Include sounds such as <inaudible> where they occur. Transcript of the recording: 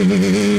Mm-hmm. <laughs>